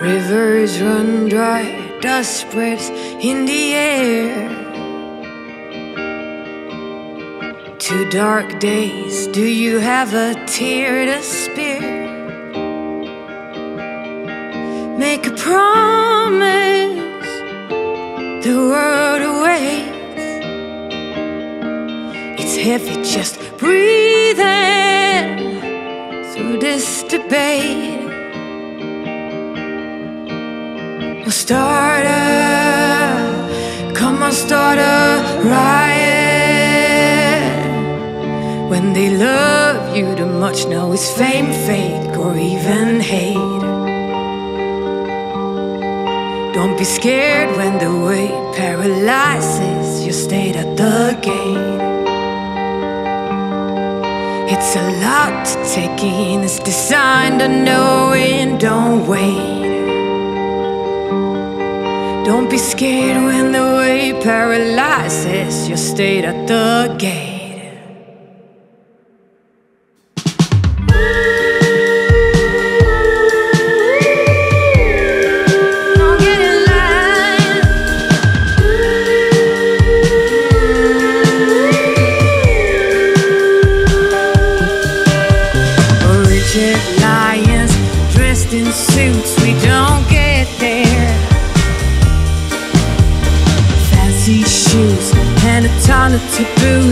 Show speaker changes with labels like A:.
A: Rivers run dry, dust spreads in the air. Two dark days, do you have a tear to spare? Make a promise, the world. It's heavy just breathing through this debate. We'll start a, come on, start a riot. When they love you too much, now it's fame, fake, or even hate. Don't be scared when the weight paralyzes your state at the gate. It's a lot to take in, it's designed to know it, don't wait. Don't be scared when the weight paralyzes your state at the gate. In suits, we don't get there. Fancy shoes and a ton of taboos.